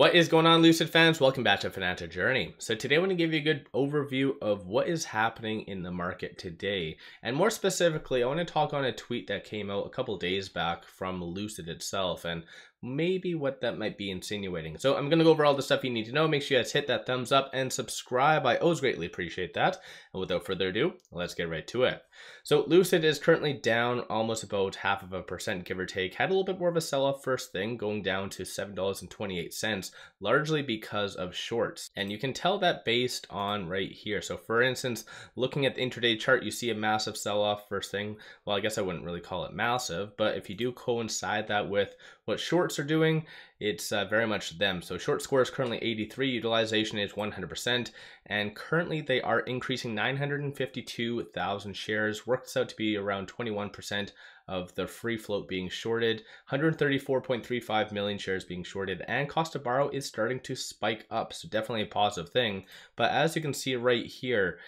What is going on, Lucid fans? Welcome back to Financial Journey. So today I want to give you a good overview of what is happening in the market today. And more specifically, I want to talk on a tweet that came out a couple days back from Lucid itself. And maybe what that might be insinuating. So I'm going to go over all the stuff you need to know. Make sure you guys hit that thumbs up and subscribe. I always greatly appreciate that. And without further ado, let's get right to it. So Lucid is currently down almost about half of a percent, give or take. Had a little bit more of a sell-off first thing, going down to $7.28, largely because of shorts. And you can tell that based on right here. So for instance, looking at the intraday chart, you see a massive sell-off first thing. Well, I guess I wouldn't really call it massive, but if you do coincide that with what shorts are doing, it's uh, very much them. So short score is currently 83, utilization is 100%, and currently they are increasing 952,000 shares, works out to be around 21% of the free float being shorted, 134.35 million shares being shorted, and cost to borrow is starting to spike up. So definitely a positive thing. But as you can see right here,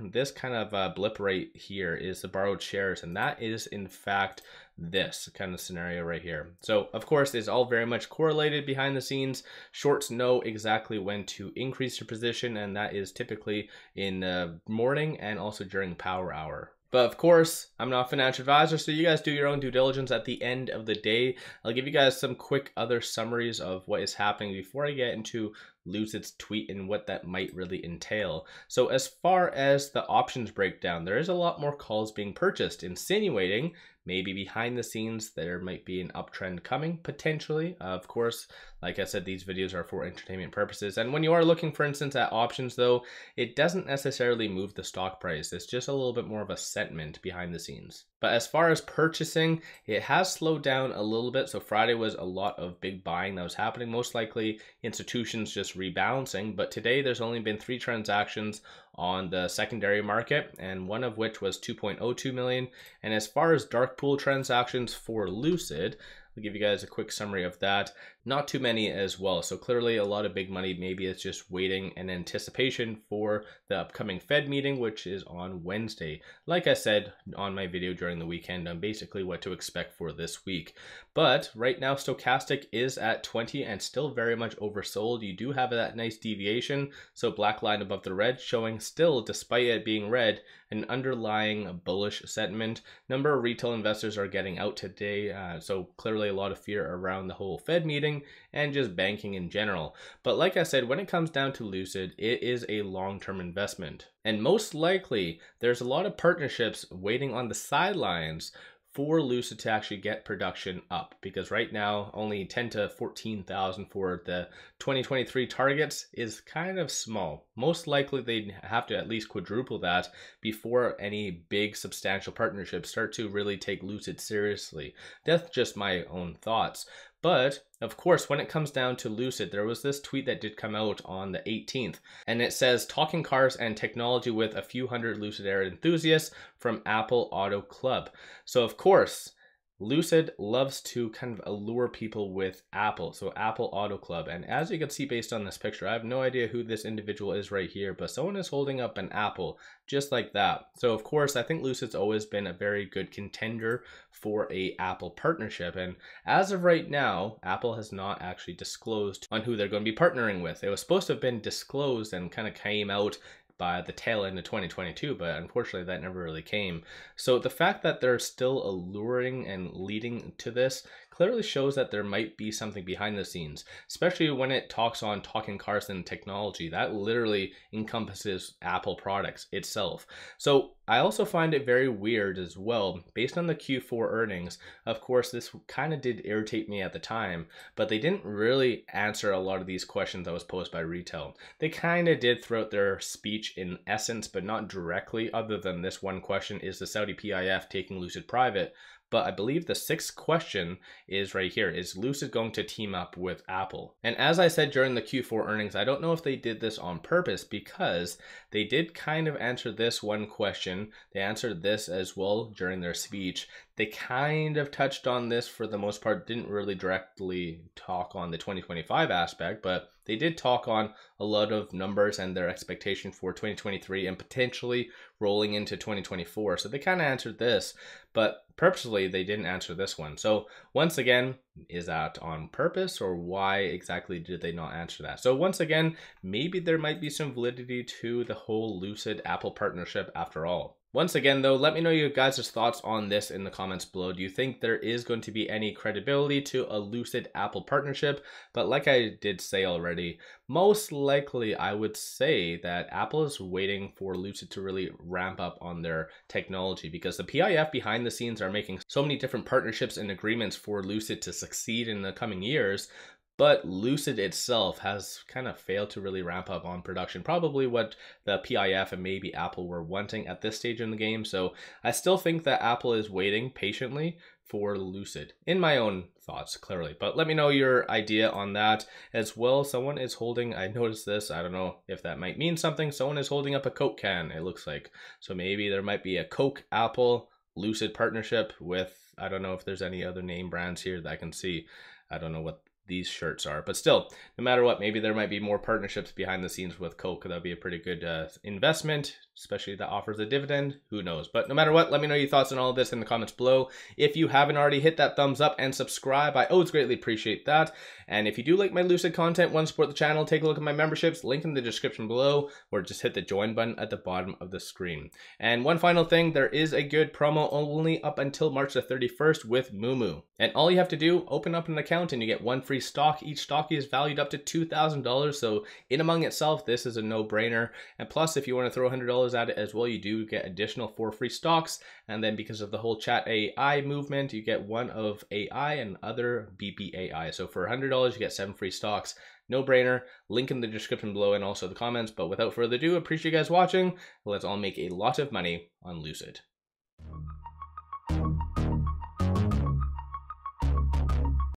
this kind of uh, blip right here is the borrowed shares, and that is in fact this kind of scenario right here. So of course, it's all very much correlated behind the scenes. Shorts know exactly when to increase your position, and that is typically in the morning and also during power hour. But of course, I'm not a financial advisor, so you guys do your own due diligence at the end of the day. I'll give you guys some quick other summaries of what is happening before I get into Lucid's tweet and what that might really entail. So as far as the options breakdown, there is a lot more calls being purchased, insinuating maybe behind the scenes there might be an uptrend coming potentially. Uh, of course, like I said, these videos are for entertainment purposes. And when you are looking, for instance, at options though, it doesn't necessarily move the stock price. It's just a little bit more of a sentiment behind the scenes. But as far as purchasing, it has slowed down a little bit. So Friday was a lot of big buying that was happening, most likely institutions just rebalancing. But today there's only been three transactions on the secondary market, and one of which was 2.02 million. And as far as dark pool transactions for Lucid, I'll give you guys a quick summary of that. Not too many as well. So clearly a lot of big money. Maybe it's just waiting in anticipation for the upcoming Fed meeting, which is on Wednesday. Like I said on my video during the weekend on basically what to expect for this week. But right now, Stochastic is at 20 and still very much oversold. You do have that nice deviation. So black line above the red showing still, despite it being red, an underlying bullish sentiment. Number of retail investors are getting out today. Uh, so clearly a lot of fear around the whole Fed meeting and just banking in general. But like I said, when it comes down to Lucid, it is a long-term investment. And most likely, there's a lot of partnerships waiting on the sidelines for Lucid to actually get production up because right now only 10 to 14,000 for the 2023 targets is kind of small. Most likely they'd have to at least quadruple that before any big substantial partnerships start to really take Lucid seriously. That's just my own thoughts. But of course, when it comes down to Lucid, there was this tweet that did come out on the 18th, and it says talking cars and technology with a few hundred Lucid Air enthusiasts from Apple Auto Club. So, of course, Lucid loves to kind of allure people with Apple, so Apple Auto Club. And as you can see based on this picture, I have no idea who this individual is right here, but someone is holding up an Apple just like that. So of course, I think Lucid's always been a very good contender for a Apple partnership. And as of right now, Apple has not actually disclosed on who they're going to be partnering with. It was supposed to have been disclosed and kind of came out by the tail end of 2022, but unfortunately that never really came. So the fact that they're still alluring and leading to this clearly shows that there might be something behind the scenes, especially when it talks on talking cars and technology. That literally encompasses Apple products itself. So I also find it very weird as well, based on the Q4 earnings. Of course, this kind of did irritate me at the time, but they didn't really answer a lot of these questions that was posed by retail. They kind of did throughout their speech in essence, but not directly, other than this one question is the Saudi PIF taking Lucid private? But I believe the sixth question is right here. Is Lucid going to team up with Apple? And as I said during the Q4 earnings, I don't know if they did this on purpose because they did kind of answer this one question. They answered this as well during their speech. They kind of touched on this for the most part, didn't really directly talk on the 2025 aspect, but they did talk on a lot of numbers and their expectation for 2023 and potentially rolling into 2024. So they kind of answered this, but purposely they didn't answer this one. So once again, is that on purpose or why exactly did they not answer that? So once again, maybe there might be some validity to the whole Lucid Apple partnership after all. Once again, though, let me know your guys' thoughts on this in the comments below. Do you think there is going to be any credibility to a Lucid Apple partnership? But like I did say already, most likely I would say that Apple is waiting for Lucid to really ramp up on their technology because the PIF behind the scenes are making so many different partnerships and agreements for Lucid to succeed in the coming years but Lucid itself has kind of failed to really ramp up on production. Probably what the PIF and maybe Apple were wanting at this stage in the game. So I still think that Apple is waiting patiently for Lucid, in my own thoughts, clearly. But let me know your idea on that as well. Someone is holding, I noticed this, I don't know if that might mean something. Someone is holding up a Coke can, it looks like. So maybe there might be a Coke Apple Lucid partnership with, I don't know if there's any other name brands here that I can see. I don't know what these shirts are. But still, no matter what, maybe there might be more partnerships behind the scenes with Coke. That'd be a pretty good uh, investment, especially that offers a dividend. Who knows? But no matter what, let me know your thoughts on all of this in the comments below. If you haven't already, hit that thumbs up and subscribe. I always greatly appreciate that. And if you do like my Lucid content, want to support the channel, take a look at my memberships, link in the description below, or just hit the join button at the bottom of the screen. And one final thing, there is a good promo only up until March the 31st with Moomoo. And all you have to do, open up an account and you get one free stock. Each stock is valued up to $2,000. So in among itself, this is a no-brainer. And plus, if you want to throw $100 at it as well, you do get additional four free stocks. And then because of the whole chat AI movement, you get one of AI and other BBAI. So for $100, you get seven free stocks. No brainer. Link in the description below and also the comments. But without further ado, appreciate you guys watching. Let's all make a lot of money on Lucid.